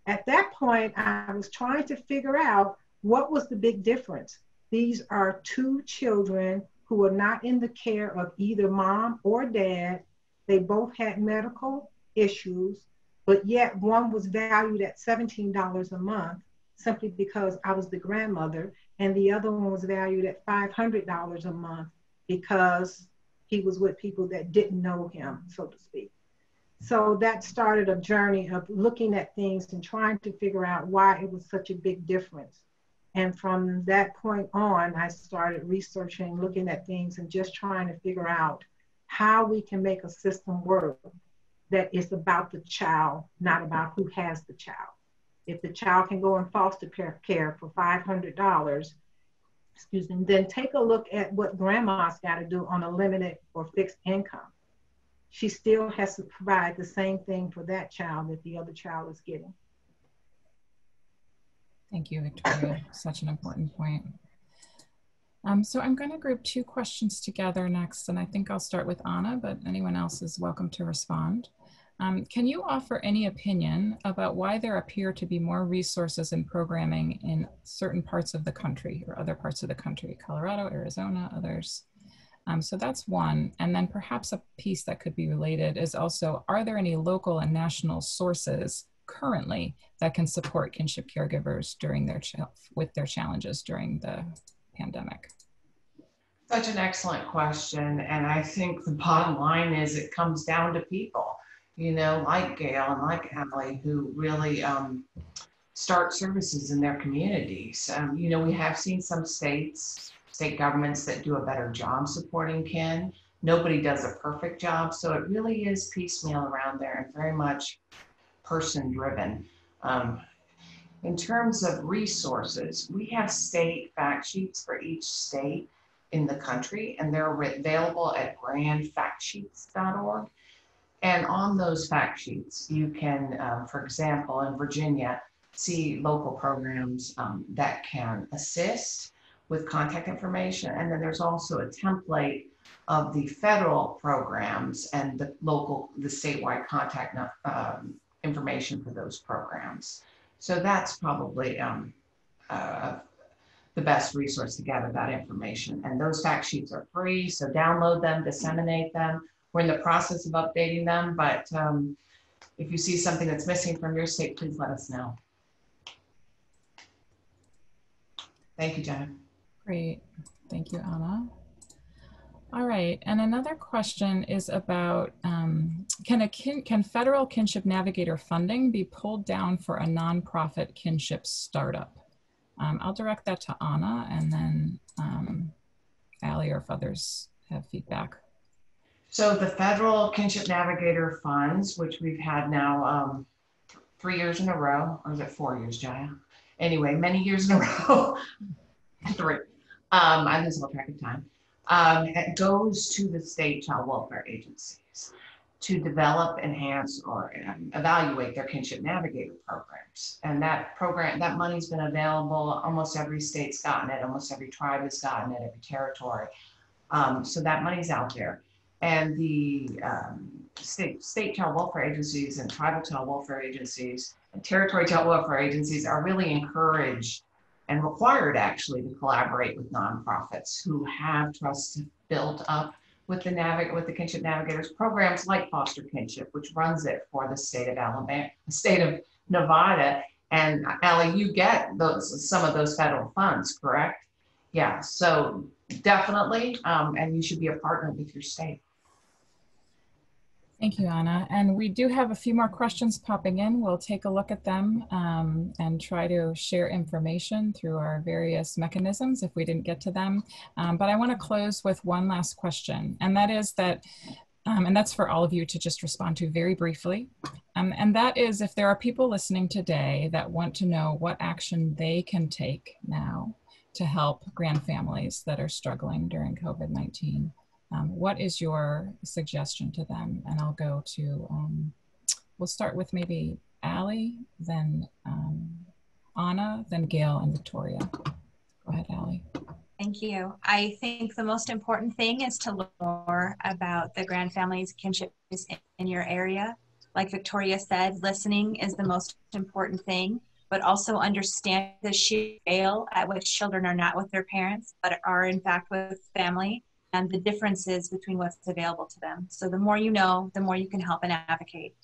Speaker 6: At that point, I was trying to figure out what was the big difference. These are two children who are not in the care of either mom or dad. They both had medical issues, but yet one was valued at $17 a month simply because I was the grandmother, and the other one was valued at $500 a month because he was with people that didn't know him, so to speak. So that started a journey of looking at things and trying to figure out why it was such a big difference. And from that point on, I started researching, looking at things, and just trying to figure out how we can make a system work that is about the child, not about who has the child. If the child can go in foster care for $500, excuse me, then take a look at what grandma's got to do on a limited or fixed income. She still has to provide the same thing for that child that the other child is getting.
Speaker 7: Thank you, Victoria. Such an important point. Um, so I'm going to group two questions together next, and I think I'll start with Ana, but anyone else is welcome to respond. Um, can you offer any opinion about why there appear to be more resources and programming in certain parts of the country or other parts of the country, Colorado, Arizona, others? Um, so that's one. And then perhaps a piece that could be related is also, are there any local and national sources currently that can support kinship caregivers during their with their challenges during the pandemic?
Speaker 3: Such an excellent question. And I think the bottom line is it comes down to people you know, like Gail and like Emily, who really um, start services in their communities. Um, you know, we have seen some states, state governments that do a better job supporting kin. Nobody does a perfect job, so it really is piecemeal around there and very much person driven. Um, in terms of resources, we have state fact sheets for each state in the country, and they're available at grandfactsheets.org. And on those fact sheets, you can, uh, for example, in Virginia, see local programs um, that can assist with contact information. And then there's also a template of the federal programs and the local, the statewide contact um, information for those programs. So that's probably um, uh, the best resource to gather that information. And those fact sheets are free, so download them, disseminate them, we're in the process of updating them, but um, if you see something that's missing from your state, please let us know. Thank you, Jenna.
Speaker 7: Great. Thank you, Ana. All right, and another question is about, um, can, a kin can federal kinship navigator funding be pulled down for a nonprofit kinship startup? Um, I'll direct that to Ana and then um, Ali or if others have feedback.
Speaker 3: So the federal kinship navigator funds, which we've had now um, three years in a row, or is it four years, Jaia? Anyway, many years in a row. three. Um, I lose all track of time. Um, it goes to the state child welfare agencies to develop, enhance, or um, evaluate their kinship navigator programs. And that program, that money's been available. Almost every state's gotten it. Almost every tribe has gotten it. Every territory. Um, so that money's out there and the um, state, state child welfare agencies and tribal child welfare agencies and territory child welfare agencies are really encouraged and required actually to collaborate with nonprofits who have trust built up with the navig- with the kinship navigators programs like foster kinship which runs it for the state of alabama state of nevada. And Ali, you get those some of those federal funds correct? Yeah so definitely um, and you should be a partner with your state
Speaker 7: Thank you, Ana. And we do have a few more questions popping in. We'll take a look at them um, and try to share information through our various mechanisms if we didn't get to them. Um, but I want to close with one last question, and that is that, um, and that's for all of you to just respond to very briefly. Um, and that is if there are people listening today that want to know what action they can take now to help grand families that are struggling during COVID-19 um, what is your suggestion to them? And I'll go to, um, we'll start with maybe Ali, then um, Ana, then Gail and Victoria. Go ahead, Ali.
Speaker 5: Thank you. I think the most important thing is to learn more about the grand families kinship in your area. Like Victoria said, listening is the most important thing, but also understand the scale at which children are not with their parents, but are in fact with family and the differences between what's available to them. So the more you know, the more you can help and advocate.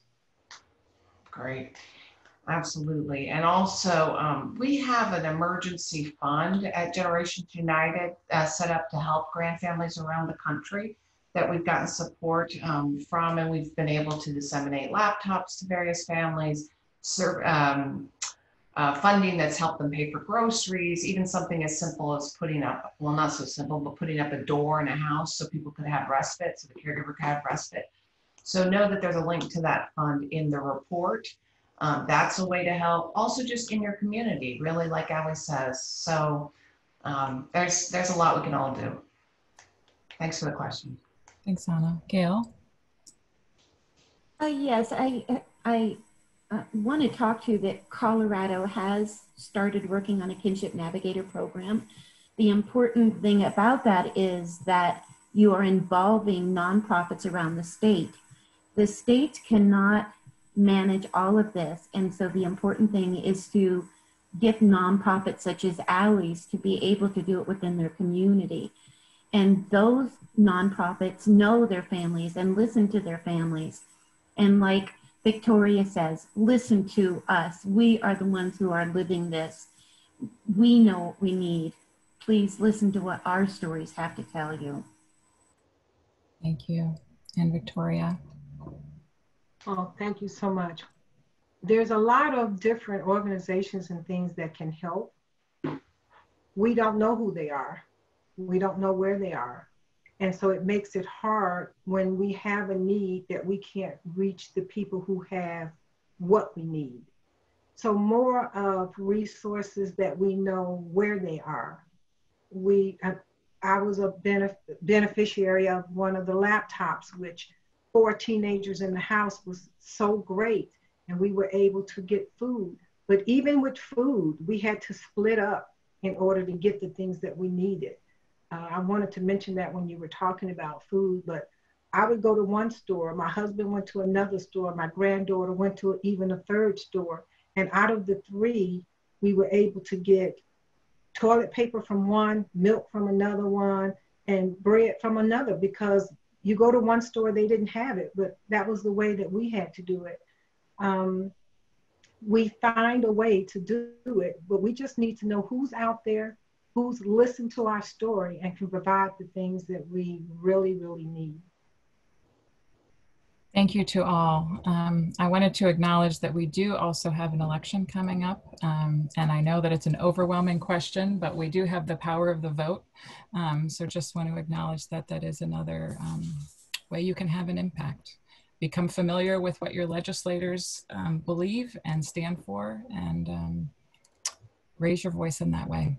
Speaker 3: Great. Absolutely. And also, um, we have an emergency fund at Generations United uh, set up to help grand families around the country that we've gotten support um, from, and we've been able to disseminate laptops to various families, serve, um, uh, funding that's helped them pay for groceries, even something as simple as putting up, well, not so simple, but putting up a door in a house so people could have respite, so the caregiver could have respite. So know that there's a link to that fund in the report. Um, that's a way to help. Also, just in your community, really, like Ali says. So um, there's there's a lot we can all do. Thanks for the question.
Speaker 7: Thanks, Ana. Gail?
Speaker 4: Uh, yes, I, I uh, want to talk to you that Colorado has started working on a kinship navigator program. The important thing about that is that you are involving nonprofits around the state. The state cannot manage all of this. And so the important thing is to get nonprofits such as Ali's to be able to do it within their community. And those nonprofits know their families and listen to their families. And like Victoria says, listen to us. We are the ones who are living this. We know what we need. Please listen to what our stories have to tell you.
Speaker 7: Thank you. And Victoria?
Speaker 6: Oh, thank you so much. There's a lot of different organizations and things that can help. We don't know who they are. We don't know where they are. And so it makes it hard when we have a need that we can't reach the people who have what we need. So more of resources that we know where they are. We, I, I was a benef- beneficiary of one of the laptops, which four teenagers in the house was so great and we were able to get food. But even with food, we had to split up in order to get the things that we needed. Uh, I wanted to mention that when you were talking about food, but I would go to one store, my husband went to another store, my granddaughter went to even a third store. And out of the three, we were able to get toilet paper from one, milk from another one, and bread from another because you go to one store, they didn't have it, but that was the way that we had to do it. Um, we find a way to do it, but we just need to know who's out there, who's listened to our story and can provide the things that we really, really need.
Speaker 7: Thank you to all. Um, I wanted to acknowledge that we do also have an election coming up. Um, and I know that it's an overwhelming question, but we do have the power of the vote. Um, so just want to acknowledge that that is another um, way you can have an impact. Become familiar with what your legislators um, believe and stand for and um, raise your voice in that way.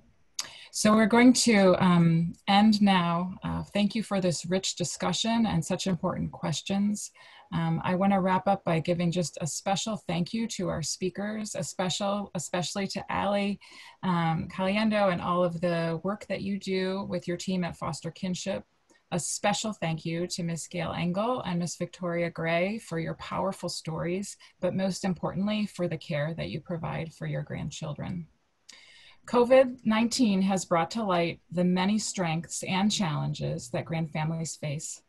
Speaker 7: So we're going to um, end now. Uh, thank you for this rich discussion and such important questions. Um, I want to wrap up by giving just a special thank you to our speakers, a special, especially to Ali um, Caliendo and all of the work that you do with your team at Foster Kinship. A special thank you to Ms. Gail Engel and Ms. Victoria Gray for your powerful stories, but most importantly, for the care that you provide for your grandchildren. COVID 19 has brought to light the many strengths and challenges that grand families face.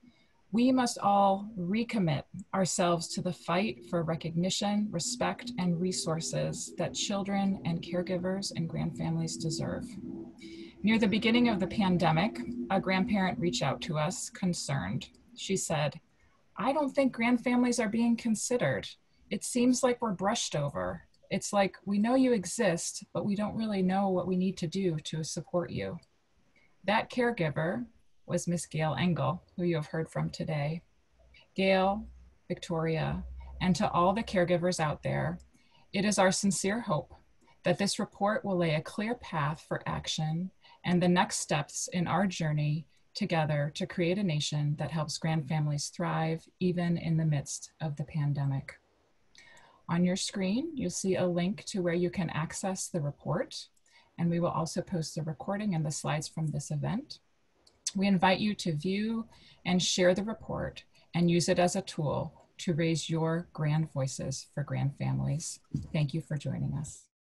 Speaker 7: We must all recommit ourselves to the fight for recognition, respect, and resources that children and caregivers and grand families deserve. Near the beginning of the pandemic, a grandparent reached out to us concerned. She said, I don't think grand families are being considered. It seems like we're brushed over. It's like we know you exist, but we don't really know what we need to do to support you. That caregiver was Miss Gail Engel, who you have heard from today. Gail, Victoria, and to all the caregivers out there, it is our sincere hope that this report will lay a clear path for action and the next steps in our journey together to create a nation that helps grand families thrive even in the midst of the pandemic. On your screen, you'll see a link to where you can access the report, and we will also post the recording and the slides from this event. We invite you to view and share the report and use it as a tool to raise your grand voices for grand families. Thank you for joining us.